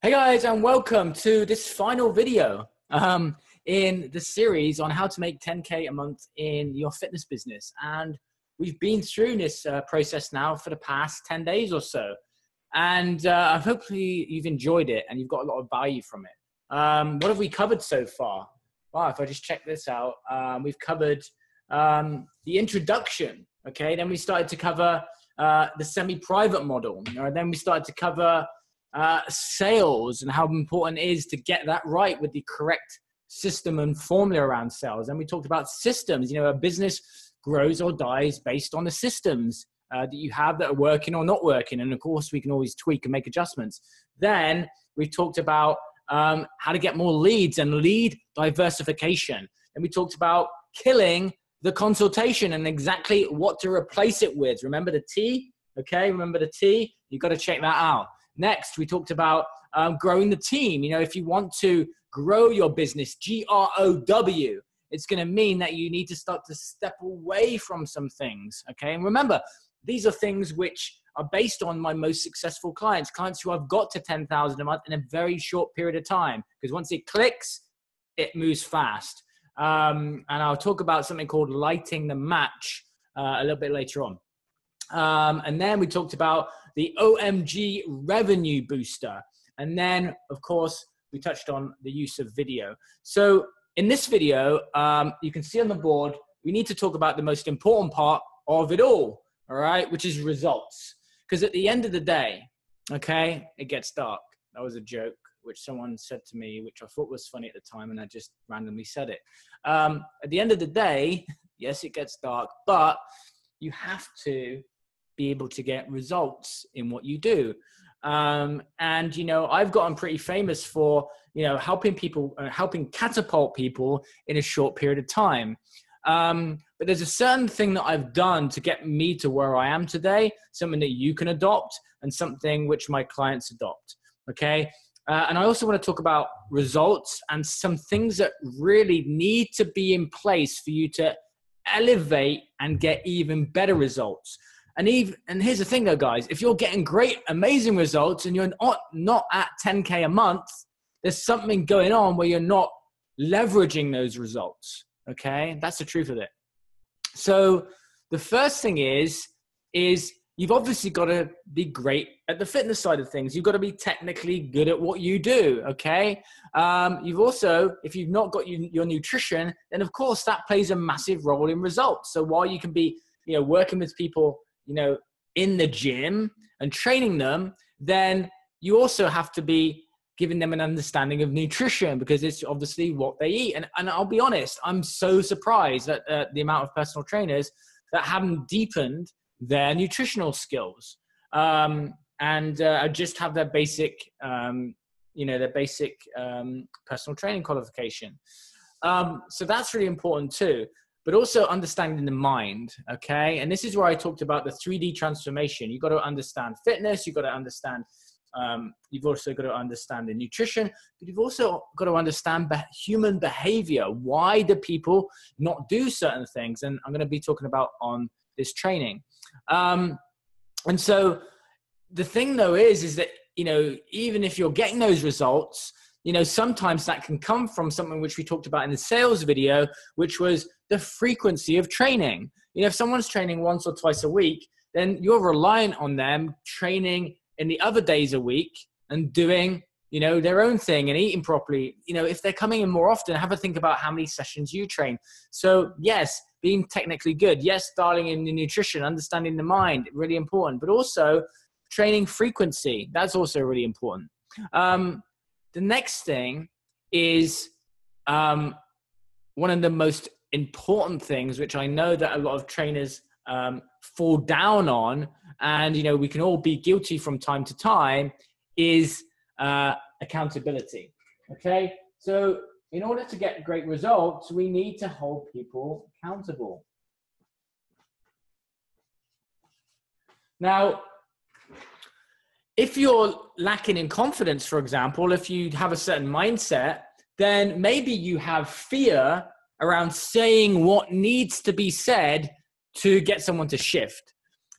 Hey guys, and welcome to this final video um, in the series on how to make 10K a month in your fitness business. And we've been through this uh, process now for the past 10 days or so. And uh, hopefully you've enjoyed it and you've got a lot of value from it. Um, what have we covered so far? Wow, if I just check this out, um, we've covered um, the introduction. Okay, then we started to cover uh, the semi-private model. and then we started to cover uh, sales and how important it is to get that right with the correct system and formula around sales. And we talked about systems. You know, a business grows or dies based on the systems uh, that you have that are working or not working. And of course, we can always tweak and make adjustments. Then we talked about um, how to get more leads and lead diversification. And we talked about killing the consultation and exactly what to replace it with. Remember the T? Okay, remember the T? You've got to check that out. Next, we talked about um, growing the team. You know, if you want to grow your business, G R O W, it's going to mean that you need to start to step away from some things. Okay, and remember, these are things which are based on my most successful clients, clients who I've got to 10,000 a month in a very short period of time. Because once it clicks, it moves fast. Um, and I'll talk about something called lighting the match uh, a little bit later on. Um, and then we talked about the OMG revenue booster. And then, of course, we touched on the use of video. So in this video, um, you can see on the board, we need to talk about the most important part of it all, all right, which is results. Because at the end of the day, okay, it gets dark. That was a joke which someone said to me, which I thought was funny at the time, and I just randomly said it. Um, at the end of the day, yes, it gets dark, but you have to be able to get results in what you do. Um, and you know, I've gotten pretty famous for you know helping people, uh, helping catapult people in a short period of time. Um, but there's a certain thing that I've done to get me to where I am today, something that you can adopt, and something which my clients adopt. Okay. Uh, and I also want to talk about results and some things that really need to be in place for you to elevate and get even better results. And even and here's the thing though, guys, if you're getting great, amazing results and you're not not at 10k a month, there's something going on where you're not leveraging those results. Okay, that's the truth of it. So the first thing is is you've obviously got to be great at the fitness side of things. You've got to be technically good at what you do. Okay. Um, you've also, if you've not got your, your nutrition, then of course that plays a massive role in results. So while you can be, you know, working with people, you know, in the gym and training them, then you also have to be giving them an understanding of nutrition because it's obviously what they eat. And, and I'll be honest, I'm so surprised at uh, the amount of personal trainers that haven't deepened their nutritional skills um, and uh, just have their basic, um, you know, their basic um, personal training qualification. Um, so that's really important too. But also understanding the mind, okay? And this is where I talked about the 3D transformation. You've got to understand fitness, you've got to understand um, you've also got to understand the nutrition, but you've also got to understand be- human behavior. Why do people not do certain things? And I'm going to be talking about on this training. Um, and so the thing though is, is that, you know, even if you're getting those results, you know, sometimes that can come from something which we talked about in the sales video, which was the frequency of training. You know, if someone's training once or twice a week, then you're reliant on them training in the other days a week and doing you know their own thing and eating properly you know if they're coming in more often have a think about how many sessions you train so yes being technically good. Yes, dialing in the nutrition, understanding the mind, really important, but also training frequency. That's also really important. Um, the next thing is um, one of the most important things, which I know that a lot of trainers um, fall down on, and you know we can all be guilty from time to time, is uh, accountability. Okay, so in order to get great results, we need to hold people accountable. Now, if you're lacking in confidence, for example, if you have a certain mindset, then maybe you have fear around saying what needs to be said to get someone to shift.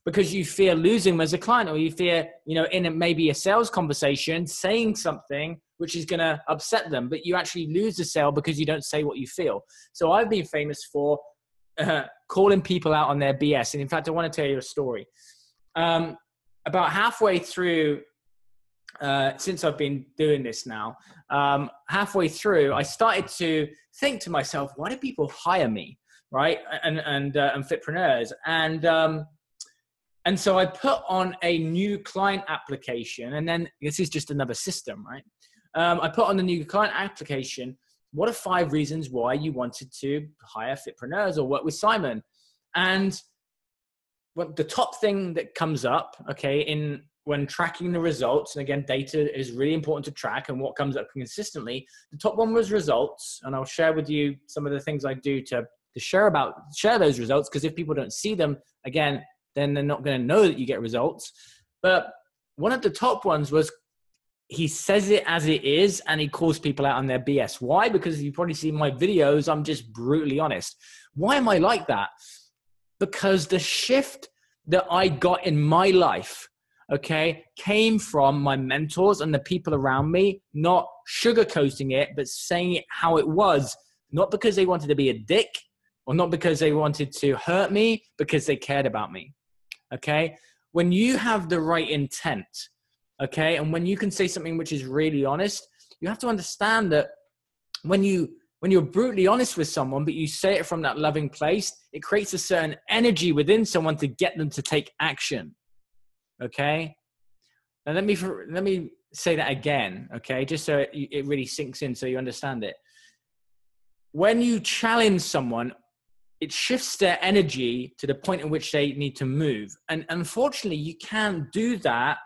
because you fear losing them as a client or you fear you know in a, maybe a sales conversation saying something which is going to upset them but you actually lose the sale because you don't say what you feel. So i've been famous for uh, calling people out on their bs and in fact i want to tell you a story. Um, about halfway through uh, since I've been doing this now, um, halfway through, I started to think to myself, why do people hire me, right? And and uh, and fitpreneurs, and um, and so I put on a new client application, and then this is just another system, right? Um, I put on the new client application. What are five reasons why you wanted to hire fitpreneurs or work with Simon? And what the top thing that comes up, okay, in when tracking the results, and again, data is really important to track and what comes up consistently. The top one was results, and I'll share with you some of the things I do to to share about share those results because if people don't see them, again, then they're not going to know that you get results. But one of the top ones was he says it as it is and he calls people out on their BS. Why? Because you probably see my videos, I'm just brutally honest. Why am I like that? Because the shift that I got in my life okay, came from my mentors and the people around me, not sugarcoating it, but saying it how it was, not because they wanted to be a dick or not because they wanted to hurt me, because they cared about me. Okay. When you have the right intent, okay, and when you can say something which is really honest, you have to understand that when you when you're brutally honest with someone, but you say it from that loving place, it creates a certain energy within someone to get them to take action. Okay. Now let me let me say that again. Okay, just so it, it really sinks in, so you understand it. When you challenge someone, it shifts their energy to the point in which they need to move. And unfortunately, you can't do that.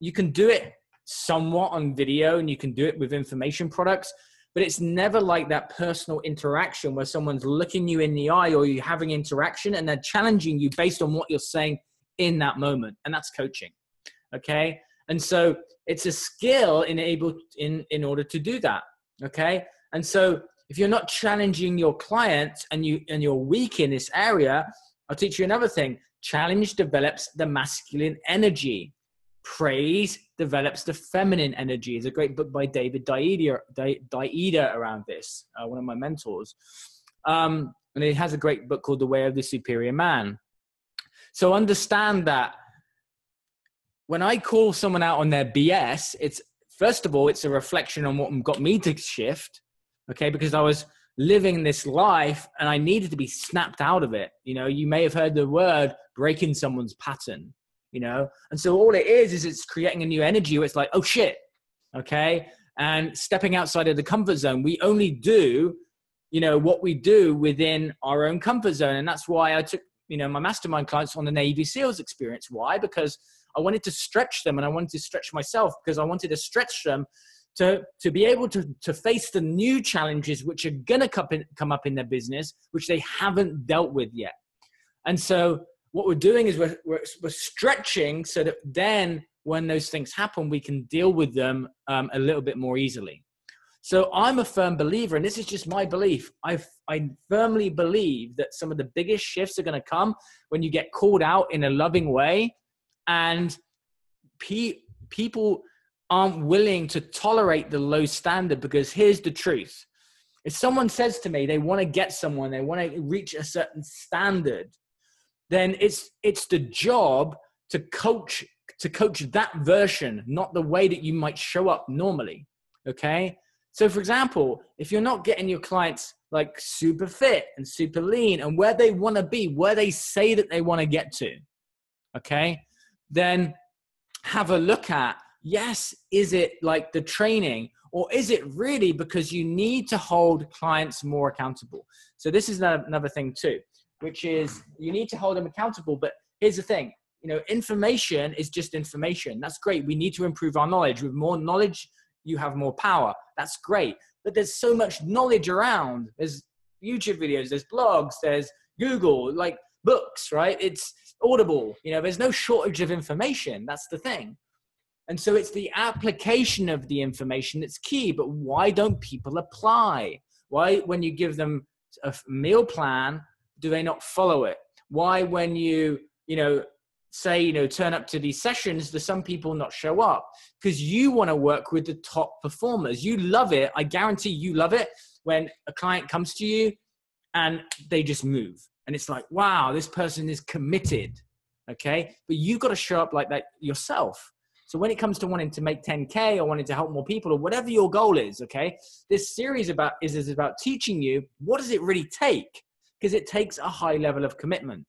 You can do it somewhat on video and you can do it with information products, but it's never like that personal interaction where someone's looking you in the eye or you're having interaction and they're challenging you based on what you're saying in that moment and that's coaching okay? And so it's a skill in able in in order to do that okay? And so if you're not challenging your clients and you and you're weak in this area i'll teach you another thing. Challenge develops the masculine energy. Praise develops the feminine energy it's a great book by david Deida, Deida around this uh, one of my mentors um, and he has a great book called the way of the superior man so understand that when I call someone out on their BS, it's first of all, it's a reflection on what got me to shift. Okay, because I was living this life and I needed to be snapped out of it. You know, you may have heard the word breaking someone's pattern, you know, and so all it is is it's creating a new energy where it's like, oh shit, okay, and stepping outside of the comfort zone. We only do, you know, what we do within our own comfort zone, and that's why I took you know my mastermind clients on the Navy SEALs experience. Why? Because I wanted to stretch them and I wanted to stretch myself because I wanted to stretch them to, to be able to, to face the new challenges which are going to come, come up in their business, which they haven't dealt with yet. And so, what we're doing is we're, we're, we're stretching so that then when those things happen, we can deal with them um, a little bit more easily. So I'm a firm believer, and this is just my belief. I, I firmly believe that some of the biggest shifts are going to come when you get called out in a loving way, and pe- people aren't willing to tolerate the low standard. Because here's the truth: if someone says to me they want to get someone, they want to reach a certain standard, then it's it's the job to coach to coach that version, not the way that you might show up normally. Okay so, for example, if you're not getting your clients like super fit and super lean and where they want to be, where they say that they want to get to, okay, then have a look at yes, is it like the training or is it really because you need to hold clients more accountable? So, this is another thing too, which is you need to hold them accountable. But here's the thing you know, information is just information. That's great. We need to improve our knowledge. With more knowledge, you have more power. That's great. But there's so much knowledge around. There's YouTube videos, there's blogs, there's Google, like books, right? It's audible. You know, there's no shortage of information. That's the thing. And so it's the application of the information that's key. But why don't people apply? Why, when you give them a meal plan, do they not follow it? Why, when you, you know, say, you know, turn up to these sessions, there's some people not show up because you want to work with the top performers. You love it. I guarantee you love it when a client comes to you and they just move. And it's like, wow, this person is committed. Okay. But you've got to show up like that yourself. So when it comes to wanting to make 10K or wanting to help more people or whatever your goal is, okay, this series about is, is about teaching you what does it really take? Because it takes a high level of commitment.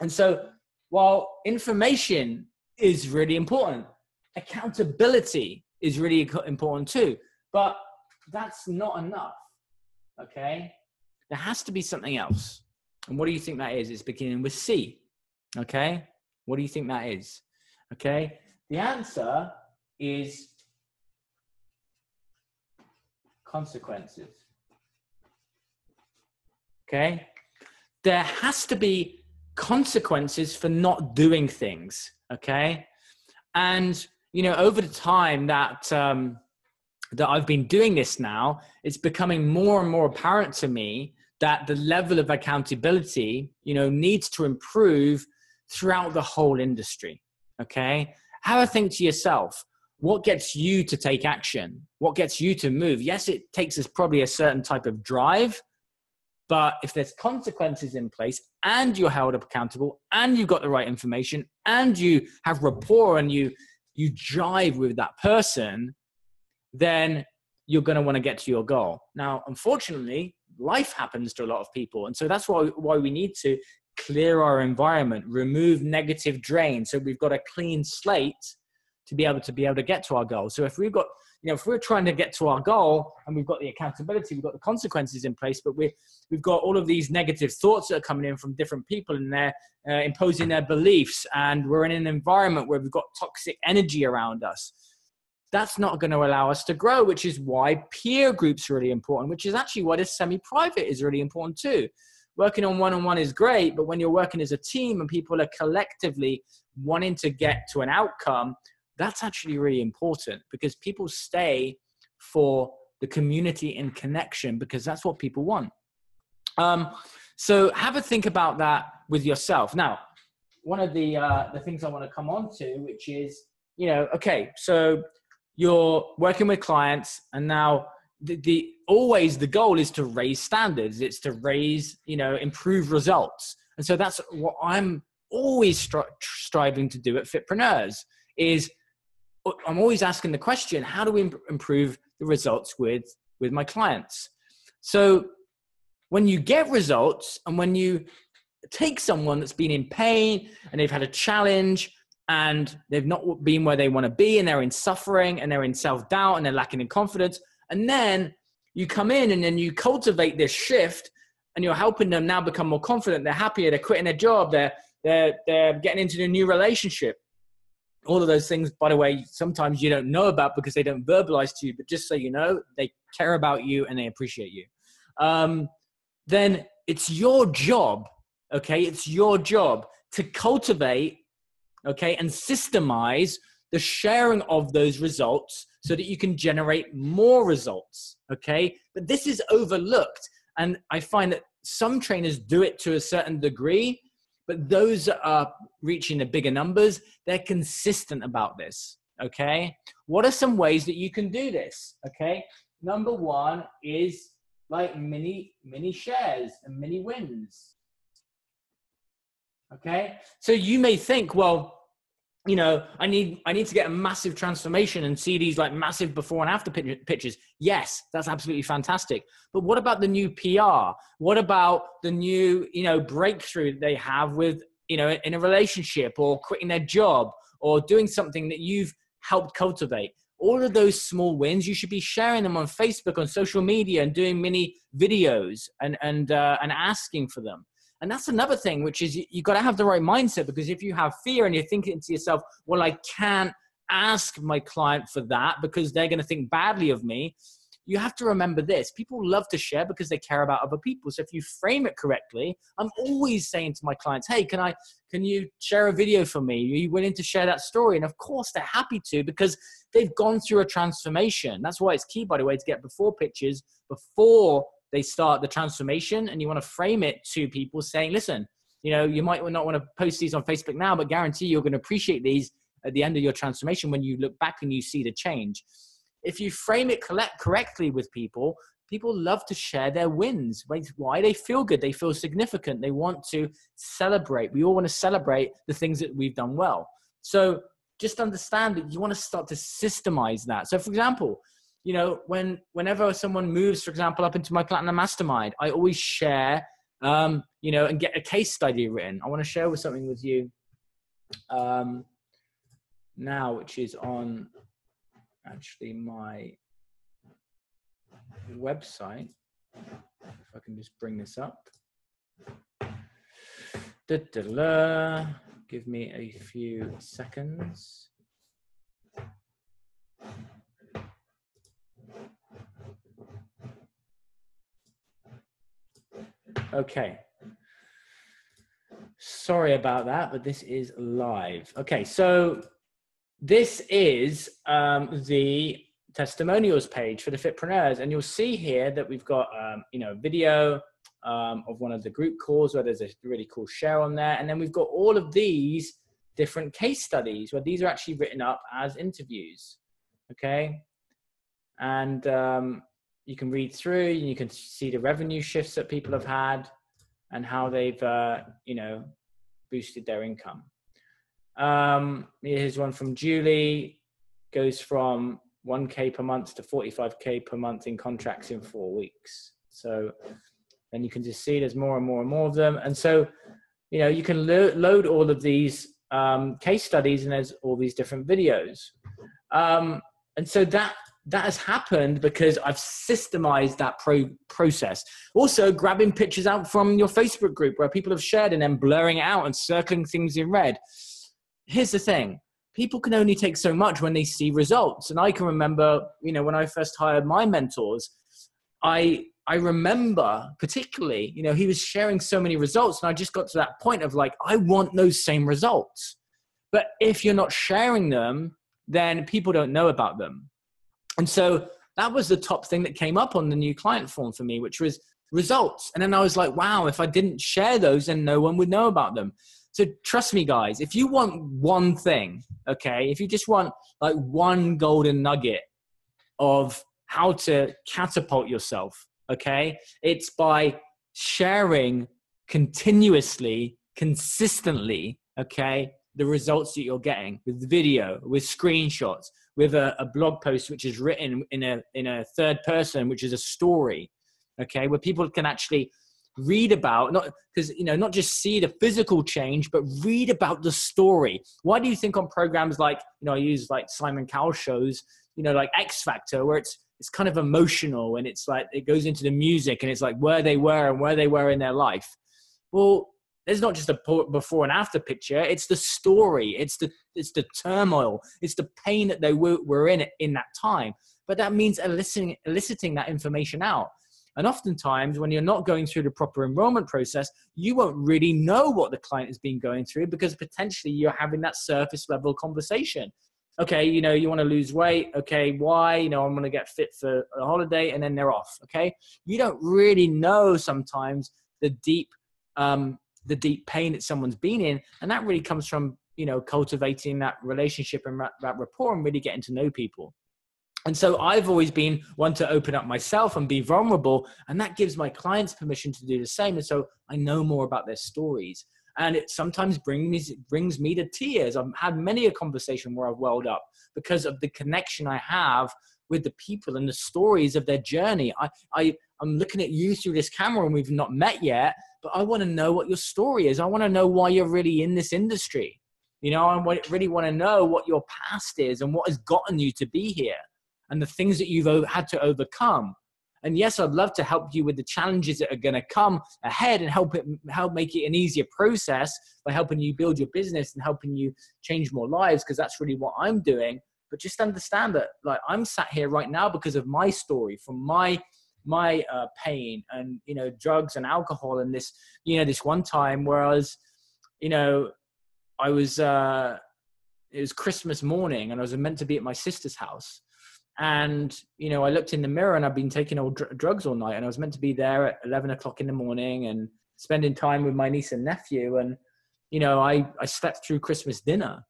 And so while information is really important, accountability is really important too. But that's not enough. Okay. There has to be something else. And what do you think that is? It's beginning with C. Okay. What do you think that is? Okay. The answer is consequences. Okay. There has to be consequences for not doing things okay? And you know over the time that um that i've been doing this now it's becoming more and more apparent to me that the level of accountability you know needs to improve throughout the whole industry okay? Have a think to yourself what gets you to take action? What gets you to move? Yes it takes us probably a certain type of drive but if there's consequences in place and you're held accountable and you've got the right information and you have rapport and you you jive with that person, then you're going to want to get to your goal. Now, unfortunately, life happens to a lot of people. And so that's why, why we need to clear our environment, remove negative drain. So we've got a clean slate to be able to be able to get to our goal. So if we've got you know, if we're trying to get to our goal and we've got the accountability, we've got the consequences in place, but we we've got all of these negative thoughts that are coming in from different people and they're uh, imposing their beliefs, and we're in an environment where we've got toxic energy around us. That's not going to allow us to grow, which is why peer groups are really important, which is actually why this semi private is really important too. Working on one on one is great, but when you're working as a team and people are collectively wanting to get to an outcome, that's actually really important because people stay for the community and connection because that's what people want. Um, so have a think about that with yourself. Now, one of the uh, the things I want to come on to, which is, you know, okay, so you're working with clients, and now the, the always the goal is to raise standards. It's to raise, you know, improve results, and so that's what I'm always stri- striving to do at Fitpreneurs is I'm always asking the question, how do we improve the results with, with my clients? So when you get results and when you take someone that's been in pain and they've had a challenge and they've not been where they want to be and they're in suffering and they're in self-doubt and they're lacking in confidence and then you come in and then you cultivate this shift and you're helping them now become more confident they're happier they're quitting their job they're they're, they're getting into a new relationship all of those things by the way sometimes you don't know about because they don't verbalize to you but just so you know they care about you and they appreciate you. Um, then it's your job okay? It's your job to cultivate okay and systemize the sharing of those results so that you can generate more results okay? But this is overlooked and i find that some trainers do it to a certain degree but those are reaching the bigger numbers, they're consistent about this. Okay. What are some ways that you can do this? Okay. Number one is like mini, mini shares and mini wins. Okay. So you may think, well, you know, I need I need to get a massive transformation and see these like massive before and after pictures. Yes, that's absolutely fantastic. But what about the new PR? What about the new you know breakthrough they have with you know in a relationship or quitting their job or doing something that you've helped cultivate? All of those small wins, you should be sharing them on Facebook, on social media, and doing mini videos and and uh, and asking for them. And that's another thing, which is you, you got to have the right mindset because if you have fear and you're thinking to yourself, well, I can't ask my client for that because they're going to think badly of me. You have to remember this people love to share because they care about other people. So if you frame it correctly, I'm always saying to my clients, hey, can I, can you share a video for me? Are you willing to share that story? And of course, they're happy to because they've gone through a transformation. That's why it's key, by the way, to get before pictures, before they start the transformation and you want to frame it to people saying, listen, you know, you might not want to post these on Facebook now, but guarantee you're going to appreciate these at the end of your transformation when you look back and you see the change. If you frame it correctly with people, people love to share their wins. Why? They feel good. They feel significant. They want to celebrate. We all want to celebrate the things that we've done well. So just understand that you want to start to systemize that. So, for example, you know, when whenever someone moves, for example, up into my platinum mastermind, I always share, um, you know, and get a case study written. I want to share with something with you um, now, which is on actually my website. If I can just bring this up. Da, da, da. Give me a few seconds. Okay. Sorry about that, but this is live. Okay, so this is um, the testimonials page for the Fitpreneurs, and you'll see here that we've got um, you know video um, of one of the group calls where there's a really cool share on there, and then we've got all of these different case studies where these are actually written up as interviews. Okay, and um, you can read through and you can see the revenue shifts that people have had and how they've uh, you know boosted their income. Um, here's one from julie. Goes from 1k per month to 45k per month in contracts in four weeks. So then you can just see there's more and more and more of them. And so you know you can lo- load all of these um, case studies and there's all these different videos. Um, and so that that has happened because I've systemized that pro- process. Also, grabbing pictures out from your Facebook group where people have shared and then blurring it out and circling things in red. Here's the thing people can only take so much when they see results. And I can remember, you know, when I first hired my mentors, I I remember particularly, you know, he was sharing so many results, and I just got to that point of like, I want those same results. But if you're not sharing them, then people don't know about them. And so that was the top thing that came up on the new client form for me, which was results. And then I was like, wow, if I didn't share those, then no one would know about them. So trust me, guys, if you want one thing, okay, if you just want like one golden nugget of how to catapult yourself, okay, it's by sharing continuously, consistently, okay, the results that you're getting with video, with screenshots, with a, a blog post which is written in a in a third person, which is a story, okay, where people can actually read about not because you know not just see the physical change but read about the story. Why do you think on programs like you know i use like simon cowell shows you know like x factor where it's it's kind of emotional and it's like it goes into the music and it's like where they were and where they were in their life? Well there's not just a before and after picture it's the story it's the it's the turmoil it's the pain that they were, were in in that time. But that means eliciting eliciting that information out. And oftentimes when you're not going through the proper enrollment process you won't really know what the client has been going through because potentially you're having that surface level conversation. Okay you know you want to lose weight okay why? You know i'm going to get fit for a holiday and then they're off okay? You don't really know sometimes the deep um, the deep pain that someone's been in and that really comes from you know cultivating that relationship and that rapport and really getting to know people. And so i've always been one to open up myself and be vulnerable and that gives my clients permission to do the same and so i know more about their stories. And it sometimes brings me, brings me to tears. I've had many a conversation where i've welled up because of the connection i have with the people and the stories of their journey. I, I i'm looking at you through this camera and we've not met yet but I want to know what your story is. I want to know why you're really in this industry. You know, I really want to know what your past is and what has gotten you to be here and the things that you've had to overcome. And yes, I'd love to help you with the challenges that are going to come ahead and help it help make it an easier process by helping you build your business and helping you change more lives because that's really what I'm doing. But just understand that like I'm sat here right now because of my story from my my uh, pain and you know drugs and alcohol and this you know this one time where I was you know I was uh, it was Christmas morning and I was meant to be at my sister's house and you know I looked in the mirror and I'd been taking all dr- drugs all night and I was meant to be there at 11 o'clock in the morning and spending time with my niece and nephew. And, you know, I, I slept through Christmas dinner.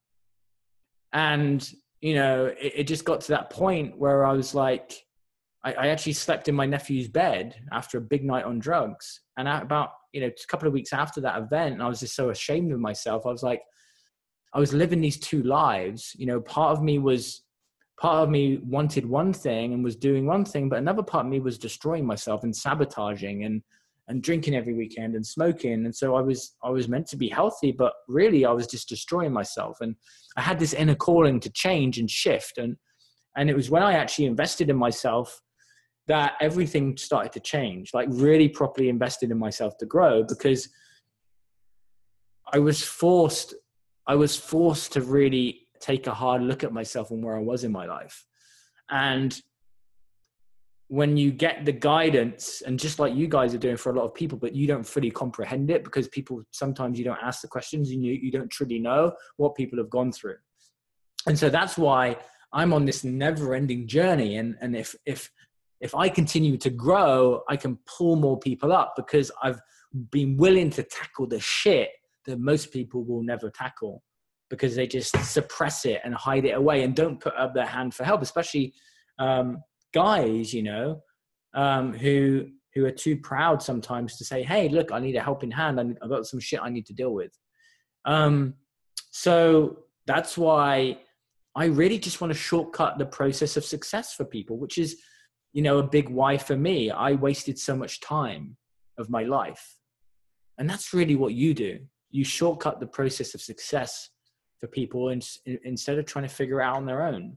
And, you know, it, it just got to that point where I was like, I, I, actually slept in my nephew's bed after a big night on drugs. And about, you know, a couple of weeks after that event, I was just so ashamed of myself. I was like, I was living these two lives. You know, part of me was part of me wanted one thing and was doing one thing, but another part of me was destroying myself and sabotaging and and drinking every weekend and smoking. And so I was I was meant to be healthy, but really I was just destroying myself. And I had this inner calling to change and shift. And and it was when I actually invested in myself that everything started to change. Like really properly invested in myself to grow because I was forced I was forced to really take a hard look at myself and where I was in my life. And when you get the guidance, and just like you guys are doing for a lot of people, but you don't fully comprehend it because people sometimes you don't ask the questions and you, you don't truly know what people have gone through. And so that's why I'm on this never ending journey. And, and if, if, if I continue to grow, I can pull more people up because I've been willing to tackle the shit that most people will never tackle because they just suppress it and hide it away and don't put up their hand for help, especially um, guys, you know, um, who who are too proud sometimes to say, "Hey, look, I need a helping hand. I've got some shit I need to deal with." Um, so that's why I really just want to shortcut the process of success for people, which is, you know, a big why for me. I wasted so much time of my life, and that's really what you do you shortcut the process of success for people in, in, instead of trying to figure it out on their own.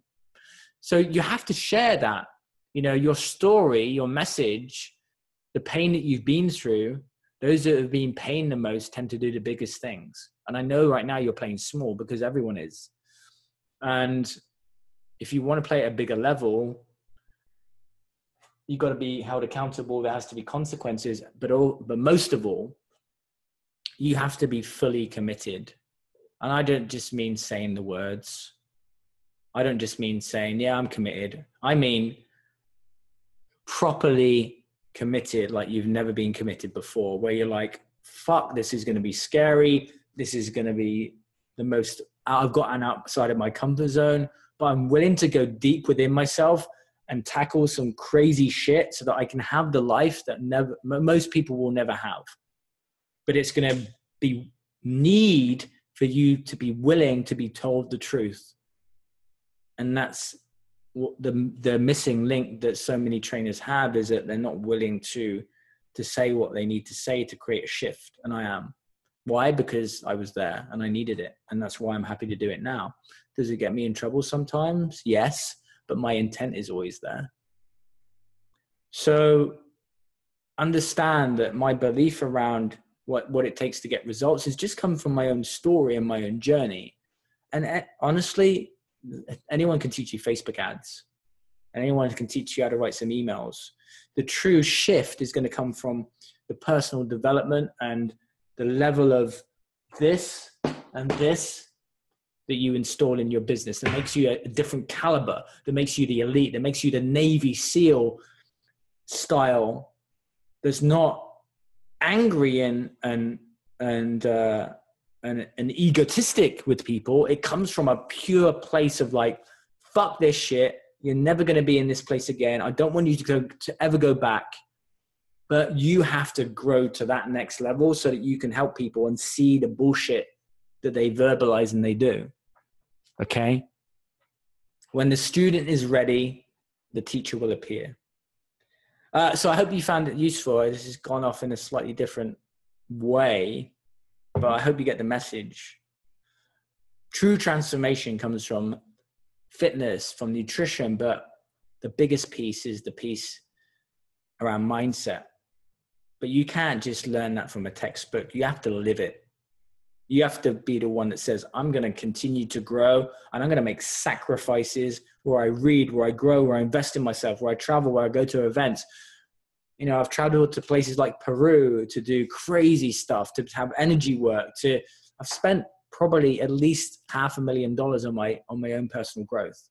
So you have to share that, you know, your story, your message, the pain that you've been through. Those that have been pain the most tend to do the biggest things. And I know right now you're playing small because everyone is. And if you want to play at a bigger level, you've got to be held accountable. There has to be consequences, but all, but most of all, you have to be fully committed. And I don't just mean saying the words. I don't just mean saying, yeah, I'm committed. I mean properly committed, like you've never been committed before, where you're like, fuck, this is going to be scary. This is going to be the most, I've gotten outside of my comfort zone, but I'm willing to go deep within myself and tackle some crazy shit so that I can have the life that never, most people will never have. But it's going to be need for you to be willing to be told the truth. And that's the the missing link that so many trainers have is that they're not willing to to say what they need to say to create a shift. And i am. Why? Because i was there and i needed it. And that's why i'm happy to do it now. Does it get me in trouble sometimes? Yes but my intent is always there. So understand that my belief around what what it takes to get results has just come from my own story and my own journey. And eh, honestly anyone can teach you facebook ads and anyone can teach you how to write some emails. The true shift is going to come from the personal development and the level of this and this that you install in your business that makes you a, different caliber that makes you the elite that makes you the navy seal style that's not angry and and and uh, and, and egotistic with people. It comes from a pure place of like, fuck this shit. You're never going to be in this place again. I don't want you to go to ever go back. But you have to grow to that next level so that you can help people and see the bullshit that they verbalize and they do. Okay. When the student is ready, the teacher will appear. Uh, so I hope you found it useful. This has gone off in a slightly different way, but I hope you get the message. True transformation comes from fitness, from nutrition, but the biggest piece is the piece around mindset. But you can't just learn that from a textbook. You have to live it. You have to be the one that says, I'm going to continue to grow and I'm going to make sacrifices where I read, where I grow, where I invest in myself, where I travel, where I go to events. You know, I've traveled to places like Peru to do crazy stuff, to have energy work, to I've spent probably at least half a million dollars on my on my own personal growth.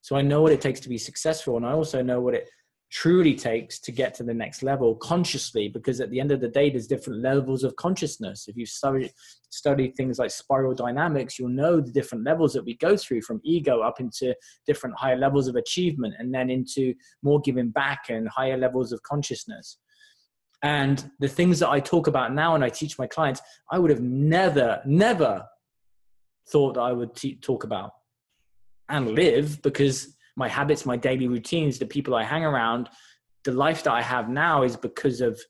So I know what it takes to be successful and I also know what it truly takes to get to the next level consciously because at the end of the day there's different levels of consciousness. If you study study things like spiral dynamics you'll know the different levels that we go through from ego up into different higher levels of achievement and then into more giving back and higher levels of consciousness. And the things that i talk about now and i teach my clients i would have never never thought that i would talk about and live because my habits, my daily routines, the people I hang around, the life that I have now is because of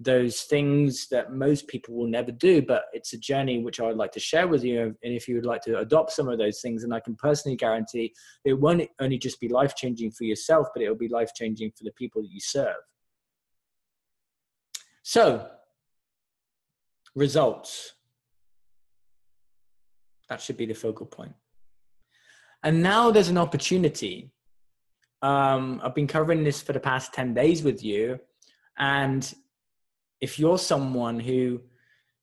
those things that most people will never do. But it's a journey which I would like to share with you. And if you would like to adopt some of those things, and I can personally guarantee it won't only just be life changing for yourself, but it will be life changing for the people that you serve. So, results. That should be the focal point. And now there's an opportunity. Um, I've been covering this for the past 10 days with you. And if you're someone who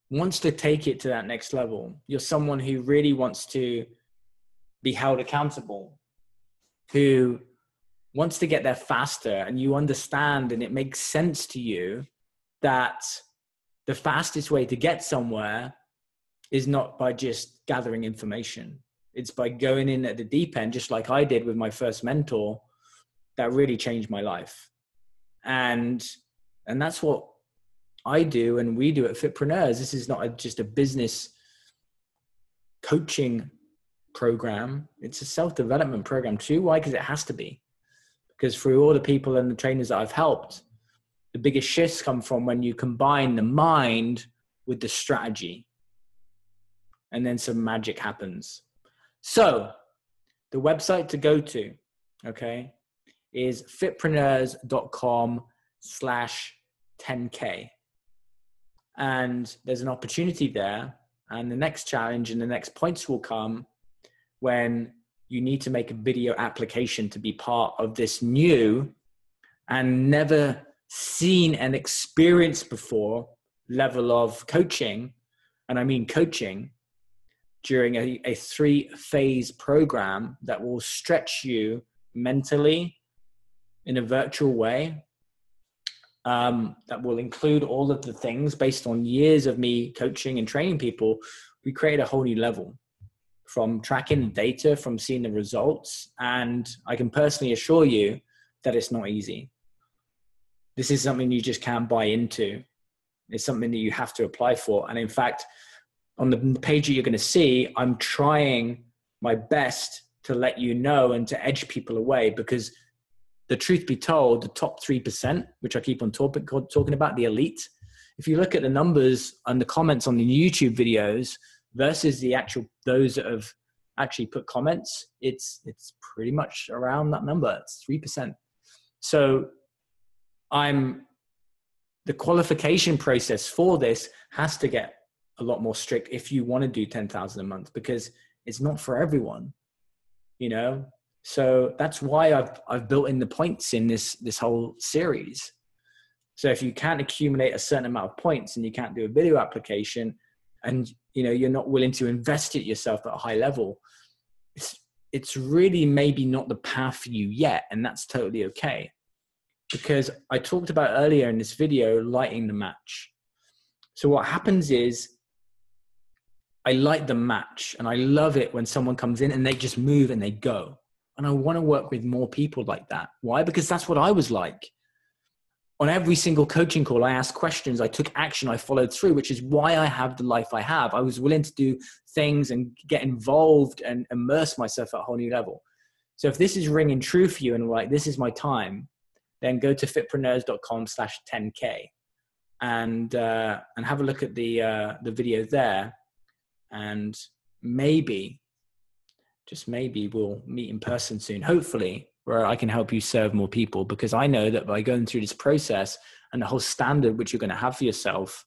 wants to take it to that next level, you're someone who really wants to be held accountable, who wants to get there faster, and you understand and it makes sense to you that the fastest way to get somewhere is not by just gathering information it's by going in at the deep end, just like I did with my first mentor, that really changed my life. And and that's what I do and we do at Fitpreneurs. This is not a, just a business coaching program. It's a self-development program too. Why? Because it has to be. Because through all the people and the trainers that I've helped, the biggest shifts come from when you combine the mind with the strategy. And then some magic happens. So, the website to go to, okay, is fitpreneurs.com slash 10K. And there's an opportunity there. And the next challenge and the next points will come when you need to make a video application to be part of this new and never seen and experienced before level of coaching. And I mean coaching during a, a three phase program that will stretch you mentally in a virtual way um, that will include all of the things based on years of me coaching and training people we create a whole new level from tracking data from seeing the results. And i can personally assure you that it's not easy. This is something you just can't buy into. It's something that you have to apply for. And in fact on the page that you're going to see, I'm trying my best to let you know and to edge people away because the truth be told, the top 3%, which I keep on talk, talking about, the elite, if you look at the numbers and the comments on the YouTube videos versus the actual, those that have actually put comments, it's, it's pretty much around that number. It's 3%. So I'm, the qualification process for this has to get a lot more strict if you want to do 10,000 a month because it's not for everyone, you know? So that's why I've, I've built in the points in this, this whole series. So if you can't accumulate a certain amount of points and you can't do a video application and, you know, you're not willing to invest it yourself at a high level, it's, it's really maybe not the path for you yet. And that's totally okay. Because I talked about earlier in this video, lighting the match. So what happens is I like the match and I love it when someone comes in and they just move and they go. And I want to work with more people like that. Why? Because that's what I was like. On every single coaching call, I asked questions, I took action, I followed through, which is why I have the life I have. I was willing to do things and get involved and immerse myself at a whole new level. So if this is ringing true for you and like, this is my time, then go to fitpreneurs.com slash 10K and, uh, and have a look at the, uh, the video there and maybe just maybe we'll meet in person soon hopefully where i can help you serve more people because i know that by going through this process and the whole standard which you're going to have for yourself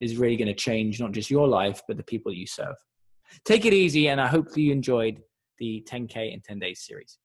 is really going to change not just your life but the people you serve. Take it easy and i hope you enjoyed the 10k in 10 days series